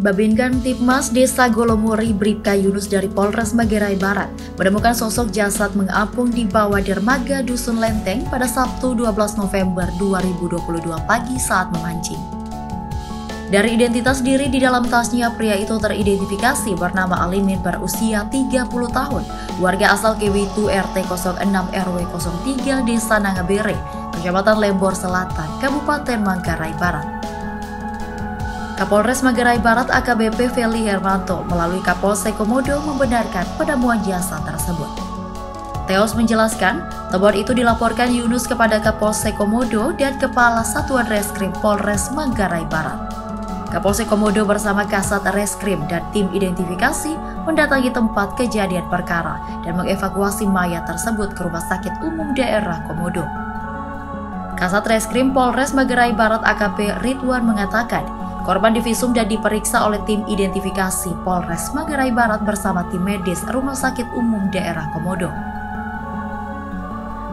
Babinkan Tipmas Desa Golomori Bripka Yunus dari Polres Magerai Barat menemukan sosok jasad mengapung di bawah dermaga Dusun Lenteng pada Sabtu 12 November 2022 pagi saat memancing. Dari identitas diri di dalam tasnya, pria itu teridentifikasi bernama Alimin berusia 30 tahun, warga asal Kewitu RT 06 RW 03 Desa Nangabere, Kecamatan Lembor Selatan, Kabupaten Manggarai Barat. Kapolres Manggarai Barat AKBP Feli Hermanto melalui Kapolsek Komodo membenarkan penemuan jasa tersebut. Teos menjelaskan, temuan itu dilaporkan Yunus kepada Kapolsek Komodo dan Kepala Satuan Reskrim Polres Manggarai Barat. Kapolsek Komodo bersama Kasat Reskrim dan tim identifikasi mendatangi tempat kejadian perkara dan mengevakuasi mayat tersebut ke Rumah Sakit Umum Daerah Komodo. Kasat Reskrim Polres Manggarai Barat AKP Ridwan mengatakan, Korban divisum dan diperiksa oleh tim identifikasi Polres Manggarai Barat bersama tim medis Rumah Sakit Umum Daerah Komodo.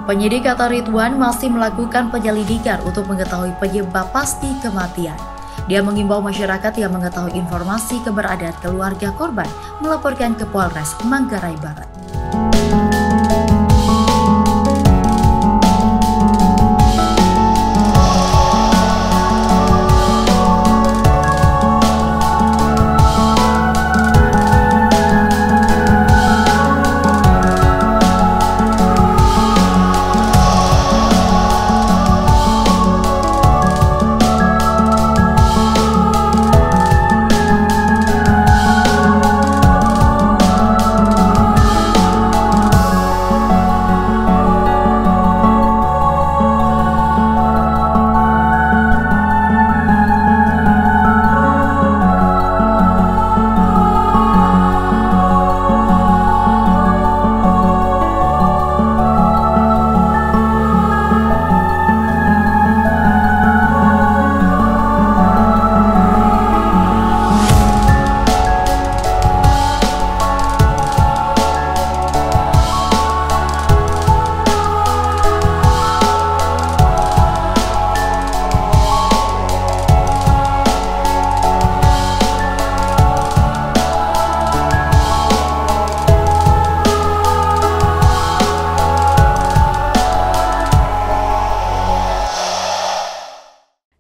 Penyidik kata Ridwan masih melakukan penyelidikan untuk mengetahui penyebab pasti kematian. Dia mengimbau masyarakat yang mengetahui informasi keberadaan keluarga korban melaporkan ke Polres Manggarai Barat.